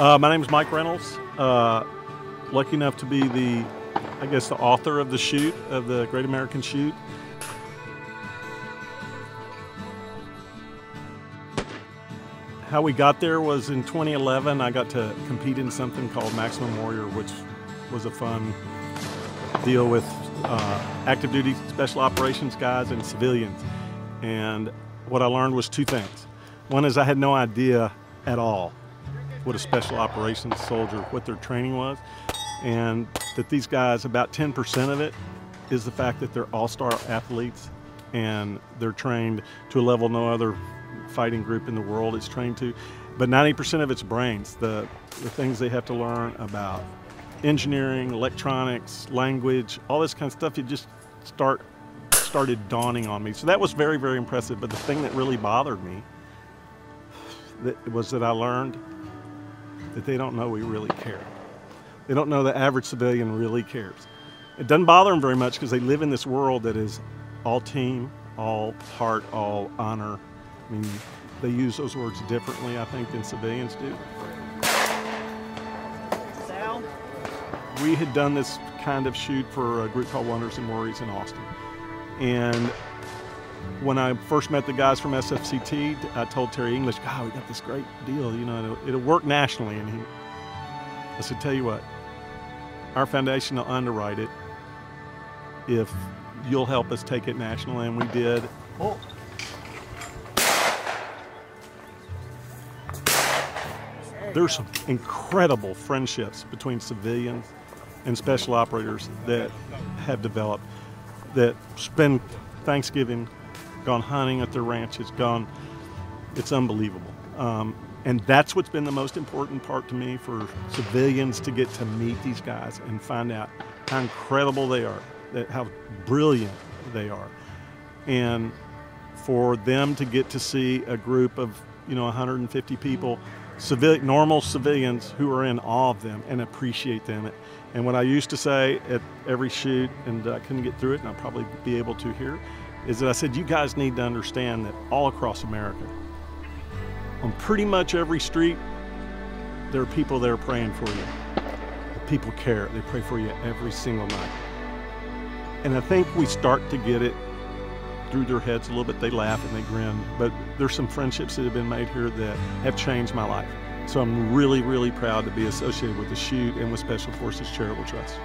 Uh, my name is Mike Reynolds. Uh, lucky enough to be the, I guess, the author of the shoot, of the Great American Shoot. How we got there was in 2011. I got to compete in something called Maximum Warrior, which was a fun deal with uh, active duty special operations guys and civilians. And what I learned was two things. One is I had no idea at all what a special operations soldier, what their training was, and that these guys, about 10% of it is the fact that they're all-star athletes and they're trained to a level no other fighting group in the world is trained to. But 90% of it's brains, the, the things they have to learn about engineering, electronics, language, all this kind of stuff, you just start started dawning on me. So that was very, very impressive. But the thing that really bothered me that, was that I learned that they don't know we really care. They don't know the average civilian really cares. It doesn't bother them very much because they live in this world that is all team, all heart, all honor. I mean, they use those words differently, I think, than civilians do. Sal? We had done this kind of shoot for a group called Wonders and Worries in Austin. And when I first met the guys from SFCT, I told Terry English, God, we got this great deal, you know, it'll, it'll work nationally. And he, I said, tell you what, our foundation will underwrite it if you'll help us take it national, and we did. Oh. There's some incredible friendships between civilians and special operators that have developed that spend Thanksgiving gone hunting at their ranches, gone. It's unbelievable. Um, and that's what's been the most important part to me for civilians to get to meet these guys and find out how incredible they are, that how brilliant they are, and for them to get to see a group of you know 150 people, civil, normal civilians who are in awe of them and appreciate them. And what I used to say at every shoot, and I couldn't get through it, and I'll probably be able to here, is that I said, you guys need to understand that all across America, on pretty much every street, there are people there praying for you. The people care. They pray for you every single night. And I think we start to get it through their heads a little bit. They laugh and they grin. But there's some friendships that have been made here that have changed my life. So I'm really, really proud to be associated with the shoot and with Special Forces Charitable Trust.